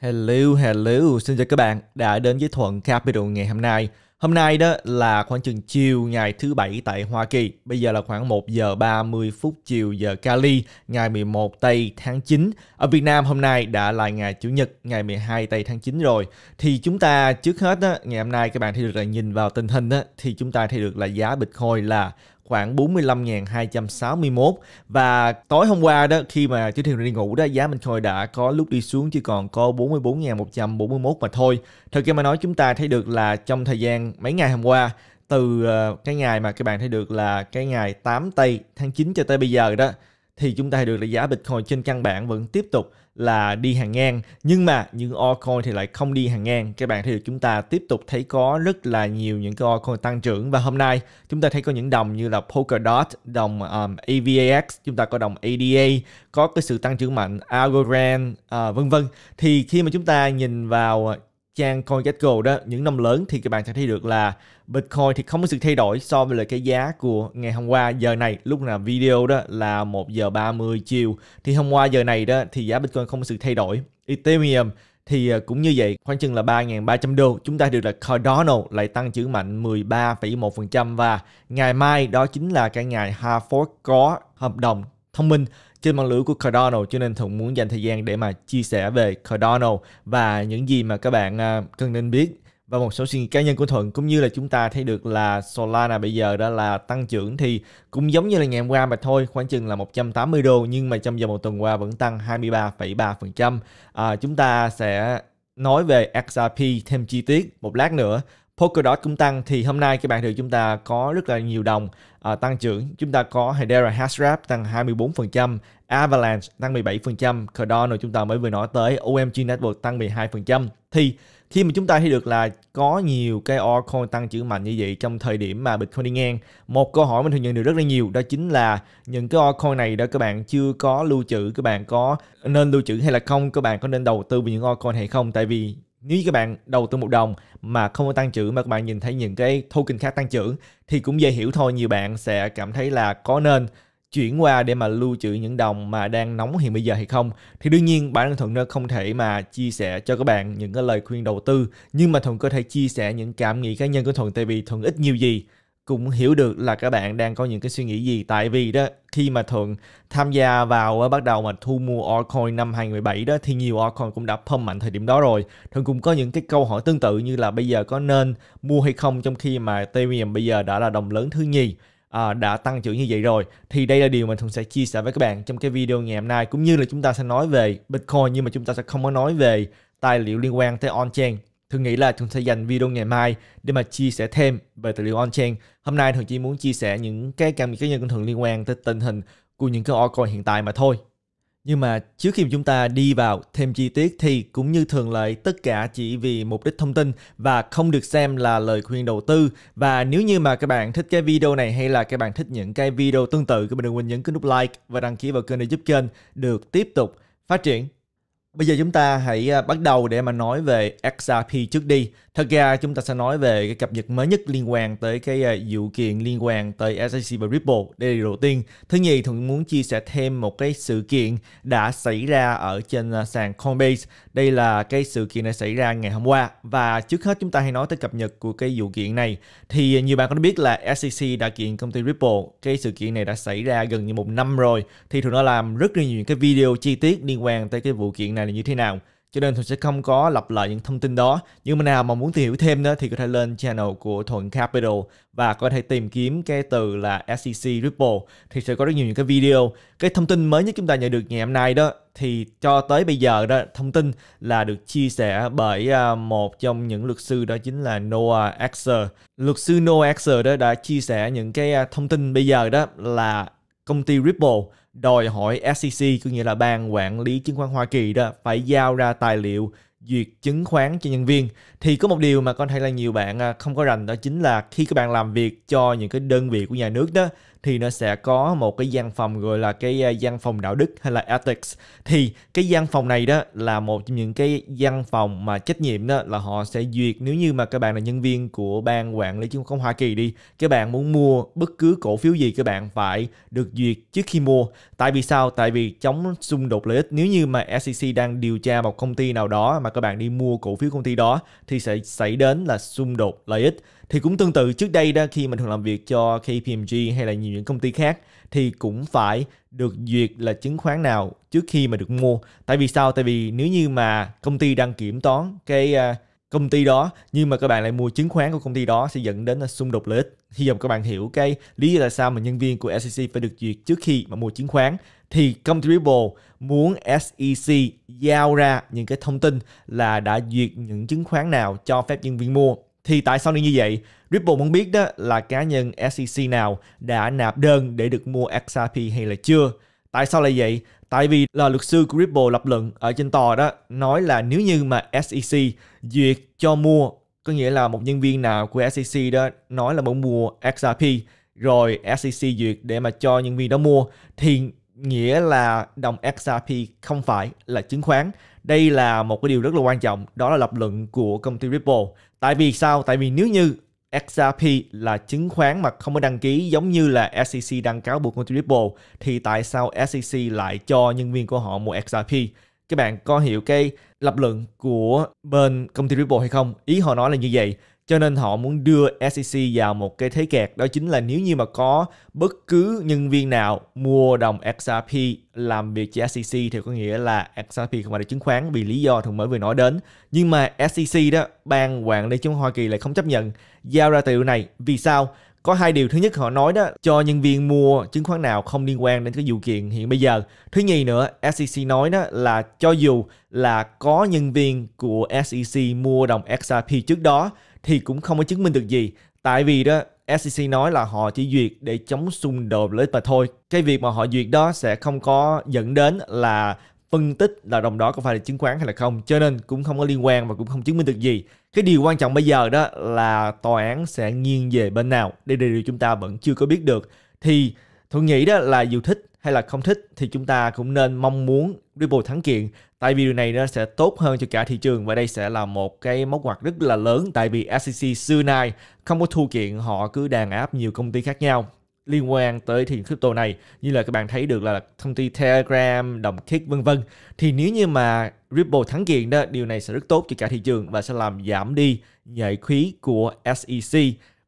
Hello, hello, xin chào các bạn đã đến với Thuận Capital ngày hôm nay. Hôm nay đó là khoảng chừng chiều ngày thứ bảy tại Hoa Kỳ. Bây giờ là khoảng 1 giờ 30 phút chiều giờ Cali, ngày 11 tây tháng 9. Ở Việt Nam hôm nay đã là ngày Chủ nhật, ngày 12 tây tháng 9 rồi. Thì chúng ta trước hết đó, ngày hôm nay các bạn thấy được là nhìn vào tình hình đó, thì chúng ta thấy được là giá Bitcoin là khoảng 45.261 và tối hôm qua đó, khi mà trước khi đi ngủ đó, giá Bitcoin đã có lúc đi xuống chỉ còn có 44.141 mà thôi. Thật ra mà nói chúng ta thấy được là trong thời gian mấy ngày hôm qua, từ ờ, cái ngày mà các bạn thấy được là cái ngày 8 tây tháng 9 cho tới bây giờ đó thì chúng ta được là giá Bitcoin trên căn bản vẫn tiếp tục là đi hàng ngang. Nhưng mà những altcoin thì lại không đi hàng ngang. Các bạn thấy được chúng ta tiếp tục thấy có rất là nhiều những cái altcoin tăng trưởng. Và hôm nay chúng ta thấy có những đồng như là Polkadot đồng um, AVAX chúng ta có đồng ADA có cái sự tăng trưởng mạnh Algorand uh, vân vân. Thì khi mà chúng ta nhìn vào trang CoinGecko đó những năm lớn thì các bạn sẽ thấy được là Bitcoin thì không có sự thay đổi so với lại cái giá của ngày hôm qua. Giờ này lúc nào video đó là 1 giờ 30 chiều. Thì hôm qua giờ này đó thì giá Bitcoin không có sự thay đổi. Ethereum thì à, cũng như vậy khoảng chừng là 3.300 đô. Chúng ta được là Cardano lại tăng trưởng mạnh 13,1% và ngày mai đó chính là cái ngày hard fork có hợp đồng thông minh trên mạng lưới của Cardano cho nên Thuận muốn dành thời gian để mà chia sẻ về Cardano và những gì mà các bạn à, cần nên biết. Và một số suy nghĩ cá nhân của Thuận cũng như là chúng ta thấy được là Solana bây giờ đã là tăng trưởng thì cũng giống như là ngày hôm qua mà thôi khoảng chừng là 180 đô nhưng mà trong vòng một tuần qua vẫn tăng 23,3% à, chúng ta sẽ nói về XRP thêm chi tiết một lát nữa. Polkadot cũng tăng thì hôm nay các bạn được chúng ta có rất là nhiều đồng uh, tăng trưởng. Chúng ta có Hedera Hashgraph tăng 24%, Avalanche tăng 17%, Cardano chúng ta mới vừa nói tới, OMG Network tăng 12%. Thì khi mà chúng ta thấy được là có nhiều cái altcoin tăng trưởng mạnh như vậy trong thời điểm mà Bitcoin đi ngang một câu hỏi mình thường nhận được rất là nhiều đó chính là những cái altcoin này đó các bạn chưa có lưu trữ các bạn có nên lưu trữ hay là không các bạn có nên đầu tư vào những altcoin hay không tại vì nếu các bạn đầu tư một đồng mà không có tăng trưởng mà các bạn nhìn thấy những cái token khác tăng trưởng, thì cũng dễ hiểu thôi. Nhiều bạn sẽ cảm thấy là có nên chuyển qua để mà lưu trữ những đồng mà đang nóng hiện bây giờ hay không. Thì đương nhiên, bản thân thuận nó không thể mà chia sẻ cho các bạn những cái lời khuyên đầu tư, nhưng mà thuận có thể chia sẻ những cảm nghĩ cá nhân của thuận. Tại vì thuận ít nhiều gì cũng hiểu được là các bạn đang có những cái suy nghĩ gì. Tại vì đó khi mà thuận tham gia vào bắt đầu mà thu mua altcoin năm 2017 đó thì nhiều altcoin cũng đã pump mạnh thời điểm đó rồi. Thường cũng có những cái câu hỏi tương tự như là bây giờ có nên mua hay không trong khi mà Ethereum bây giờ đã là đồng lớn thứ nhì à, đã tăng trưởng như vậy rồi. Thì đây là điều mà thường sẽ chia sẻ với các bạn trong cái video ngày hôm nay. Cũng như là chúng ta sẽ nói về Bitcoin nhưng mà chúng ta sẽ không có nói về tài liệu liên quan tới on-chain. Thường nghĩ là chúng sẽ dành video ngày mai để mà chia sẻ thêm về tài liệu on-chain. Hôm nay Thường chỉ muốn chia sẻ những cái cảm nghĩ cá nhân của Thường liên quan tới tình hình của những cái altcoin hiện tại mà thôi. Nhưng mà trước khi chúng ta đi vào thêm chi tiết thì cũng như thường lệ, tất cả chỉ vì mục đích thông tin và không được xem là lời khuyên đầu tư. Và nếu như mà các bạn thích cái video này hay là các bạn thích những cái video tương tự, các bạn đừng quên nhấn cái nút like và đăng ký vào kênh để giúp kênh được tiếp tục phát triển. Bây giờ chúng ta hãy à, bắt đầu để mà nói về XRP trước đi. Thật ra chúng ta sẽ nói về cái cập nhật mới nhất liên quan tới cái à, dự vụ kiện liên quan tới SEC và Ripple. Đây là điều đầu tiên. Thứ nhì, Thuận muốn chia sẻ thêm một cái sự kiện đã xảy ra ở trên à, sàn Coinbase. Đây là cái sự kiện đã xảy ra ngày hôm qua. Và trước hết chúng ta hãy nói tới cập nhật của cái vụ kiện này. Thì nhiều bạn có biết là SEC đã kiện công ty Ripple. Cái sự kiện này đã xảy ra gần như một năm rồi. Thì Thuận đã làm rất là nhiều cái video chi tiết liên quan tới cái vụ kiện này là như thế nào cho nên Thuận sẽ không có lặp lại những thông tin đó. Nhưng mà nào mà muốn tìm hiểu thêm nữa thì có thể lên channel của Thuận Capital và có thể tìm kiếm cái từ là SEC Ripple thì sẽ có rất nhiều những cái video. Cái thông tin mới nhất chúng ta nhận được ngày hôm nay đó, thì cho tới bây giờ đó, thông tin là được chia sẻ bởi à, một trong những luật sư đó chính là Noah Axer. Luật sư Noah Axer đó đã chia sẻ những cái à, thông tin bây giờ đó là công ty Ripple đòi hỏi SEC cũng như là ban quản lý chứng khoán Hoa Kỳ đó, phải giao ra tài liệu duyệt chứng khoán cho nhân viên. Thì có một điều mà con thấy là nhiều bạn à, không có rành đó chính là khi các bạn làm việc cho những cái đơn vị của nhà nước đó, thì nó sẽ có một cái gian phòng gọi là cái à, gian phòng đạo đức hay là ethics. Thì cái gian phòng này đó là một trong những cái gian phòng mà trách nhiệm đó là họ sẽ duyệt. Nếu như mà các bạn là nhân viên của ban quản lý chứng khoán Hoa Kỳ đi, các bạn muốn mua bất cứ cổ phiếu gì các bạn phải được duyệt trước khi mua. Tại vì sao? Tại vì chống xung đột lợi ích. Nếu như mà SEC đang điều tra một công ty nào đó mà các bạn đi mua cổ phiếu công ty đó thì sẽ xảy đến là xung đột lợi ích. Thì cũng tương tự, trước đây đó, khi mình thường làm việc cho KPMG hay là nhiều những công ty khác thì cũng phải được duyệt là chứng khoán nào trước khi mà được mua. Tại vì sao? Tại vì nếu như mà công ty đang kiểm toán cái à, công ty đó nhưng mà các bạn lại mua chứng khoán của công ty đó sẽ dẫn đến là xung đột lợi ích. Hy vọng các bạn hiểu cái lý do tại sao mà nhân viên của SEC phải được duyệt trước khi mà mua chứng khoán thì công ty Ripple muốn SEC giao ra những cái thông tin là đã duyệt những chứng khoán nào cho phép nhân viên mua thì tại sao như vậy? Ripple muốn biết đó là cá nhân SEC nào đã nạp đơn để được mua XRP hay là chưa. Tại sao lại vậy? Tại vì là luật sư của Ripple lập luận ở trên tòa đó, nói là nếu như mà SEC duyệt cho mua, có nghĩa là một nhân viên nào của SEC đó nói là muốn mua XRP rồi SEC duyệt để mà cho nhân viên đó mua, thì nghĩa là đồng XRP không phải là chứng khoán. Đây là một cái điều rất là quan trọng, đó là lập luận của công ty Ripple. Tại vì sao? Tại vì nếu như XRP là chứng khoán mà không có đăng ký giống như là SEC đăng cáo buộc công ty Ripple thì tại sao SEC lại cho nhân viên của họ mua XRP? Các bạn có hiểu cái lập luận của bên công ty Ripple hay không? Ý họ nói là như vậy. Cho nên họ muốn đưa SEC vào một cái thế kẹt đó chính là nếu như mà có bất cứ nhân viên nào mua đồng XRP làm việc cho SEC thì có nghĩa là XRP không phải là chứng khoán vì lý do thường mới vừa nói đến. Nhưng mà SEC đó, ban quản lý chứng khoán Hoa Kỳ lại không chấp nhận giao ra tài liệu này. Vì sao? có hai điều thứ nhất họ nói đó cho nhân viên mua chứng khoán nào không liên quan đến cái vụ kiện hiện bây giờ thứ nhì nữa SEC nói đó là cho dù là có nhân viên của SEC mua đồng XRP trước đó thì cũng không có chứng minh được gì. Tại vì đó SEC nói là họ chỉ duyệt để chống xung đột lợi ích mà thôi. Cái việc mà họ duyệt đó sẽ không có dẫn đến là phân tích là đồng đó có phải là chứng khoán hay là không. Cho nên cũng không có liên quan và cũng không chứng minh được gì. Cái điều quan trọng bây giờ đó là tòa án sẽ nghiêng về bên nào? Đây là điều chúng ta vẫn chưa có biết được. Thì thuận nghĩ đó là dù thích hay là không thích thì chúng ta cũng nên mong muốn Ripple thắng kiện tại vì điều này nó sẽ tốt hơn cho cả thị trường và đây sẽ là một cái mốc ngoặt rất là lớn tại vì SEC xưa nay không có thu kiện họ cứ đàn áp nhiều công ty khác nhau liên quan tới thị trường crypto này. Như là các bạn thấy được là thông tin Telegram, đồng Kick vân vân. Thì nếu như mà Ripple thắng kiện đó điều này sẽ rất tốt cho cả thị trường và sẽ làm giảm đi nhạy khí của SEC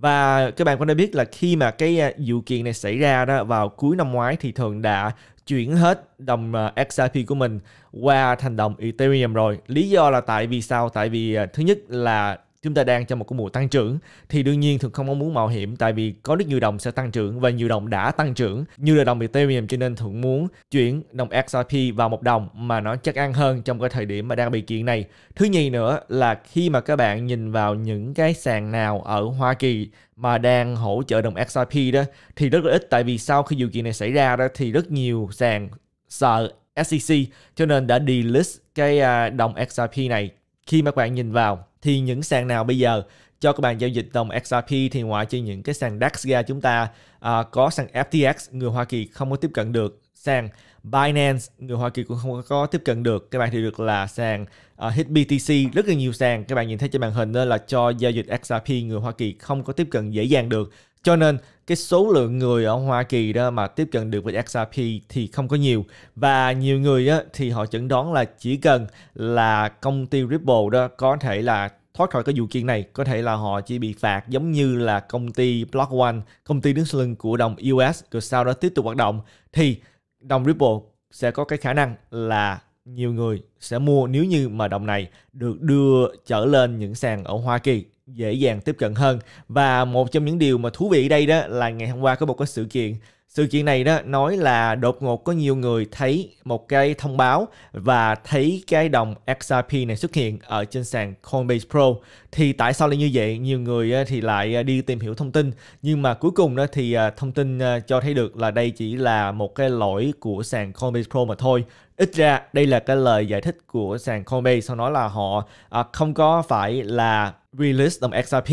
và các bạn cũng đã biết là khi mà cái à, vụ kiện này xảy ra đó, vào cuối năm ngoái thì thường đã chuyển hết đồng à, XRP của mình qua thành đồng Ethereum rồi. Lý do là tại vì sao? Tại vì à, thứ nhất là chúng ta đang trong một cái mùa tăng trưởng. Thì đương nhiên thường không có muốn mạo hiểm, tại vì có rất nhiều đồng sẽ tăng trưởng và nhiều đồng đã tăng trưởng. Như là đồng Ethereum, cho nên thường muốn chuyển đồng XRP vào một đồng mà nó chắc ăn hơn trong cái thời điểm mà đang bị kiện này. Thứ nhì nữa là khi mà các bạn nhìn vào những cái sàn nào ở Hoa Kỳ mà đang hỗ trợ đồng XRP đó, thì rất là ít. Tại vì sau khi vụ kiện này xảy ra đó, thì rất nhiều sàn sợ SEC cho nên đã delist cái à, đồng XRP này. Khi mà các bạn nhìn vào thì những sàn nào bây giờ? Cho các bạn giao dịch đồng XRP thì ngoại trừ những cái sàn DAX ra chúng ta à, có sàn FTX người Hoa Kỳ không có tiếp cận được. Sàn Binance người Hoa Kỳ cũng không có tiếp cận được. Các bạn thì được là sàn à, uh, HitBTC rất là nhiều sàn. Các bạn nhìn thấy trên màn hình đó là cho giao dịch XRP người Hoa Kỳ không có tiếp cận dễ dàng được. Cho nên cái số lượng người ở Hoa Kỳ đó mà tiếp cận được với XRP thì không có nhiều. Và nhiều người á, thì họ chẩn đoán là chỉ cần là công ty Ripple đó có thể là thoát khỏi cái vụ kiện này có thể là họ chỉ bị phạt giống như là công ty Block One công ty đứng lưng của đồng US rồi sau đó tiếp tục hoạt động. Thì đồng Ripple sẽ có cái khả năng là nhiều người sẽ mua nếu như mà đồng này được đưa trở lên những sàn ở Hoa Kỳ dễ dàng tiếp cận hơn. Và một trong những điều mà thú vị đây đó là ngày hôm qua có một cái sự kiện sự kiện này đó nói là đột ngột có nhiều người thấy một cái thông báo và thấy cái đồng XRP này xuất hiện ở trên sàn Coinbase Pro. Thì tại sao lại như vậy? Nhiều người ờ, thì lại ờ, đi tìm hiểu thông tin nhưng mà cuối cùng đó thì ờ, thông tin cho thấy được là đây chỉ là một cái lỗi của sàn Coinbase Pro mà thôi. Ít ra đây là cái lời giải thích của sàn Coinbase sau nói là họ à, không có phải là release đồng XRP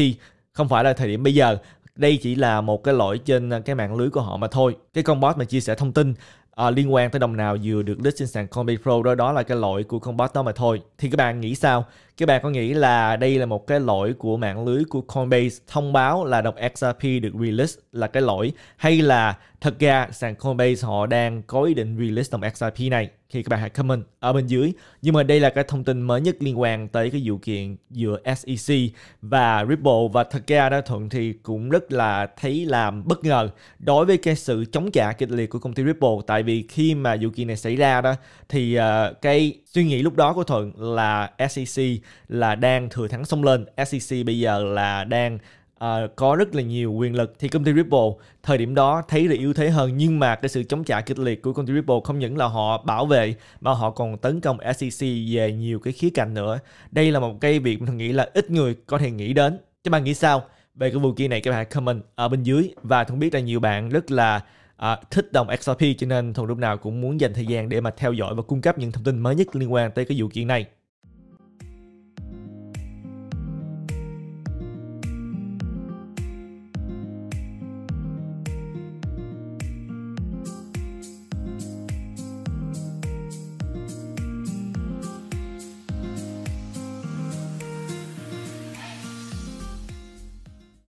không phải là thời điểm bây giờ đây chỉ là một cái lỗi trên à, cái mạng lưới của họ mà thôi. Cái con bot mà chia sẻ thông tin à, liên quan tới đồng nào vừa được list trên sàn Coinbase Pro đó đó là cái lỗi của con bot đó mà thôi. Thì các bạn nghĩ sao? Các bạn có nghĩ là đây là một cái lỗi của mạng lưới của Coinbase thông báo là đồng XRP được release là cái lỗi hay là thật ra sàn Coinbase họ đang có ý định release đồng XRP này? Thì các bạn hãy comment ở bên dưới. Nhưng mà đây là cái thông tin mới nhất liên quan tới cái vụ kiện giữa SEC và Ripple. Và thật ra đó thuận thì cũng rất là thấy làm bất ngờ đối với cái sự chống trả kịch liệt của công ty Ripple. Tại vì khi mà vụ kiện này xảy ra đó thì uh, cái suy nghĩ lúc đó của thuận là SEC là đang thừa thắng xông lên. SEC bây giờ là đang uh, có rất là nhiều quyền lực. Thì công ty Ripple thời điểm đó thấy là yếu thế hơn nhưng mà cái sự chống trả kịch liệt của công ty Ripple không những là họ bảo vệ mà họ còn tấn công SEC về nhiều cái khía cạnh nữa. Đây là một cái việc mình nghĩ là ít người có thể nghĩ đến. Các bạn nghĩ sao về cái vụ kia này? Các bạn hãy comment ở bên dưới. Và thông biết là nhiều bạn rất là à, thích đồng XRP cho nên thường lúc nào cũng muốn dành thời gian để mà theo dõi và cung cấp những thông tin mới nhất liên quan tới cái vụ kiện này.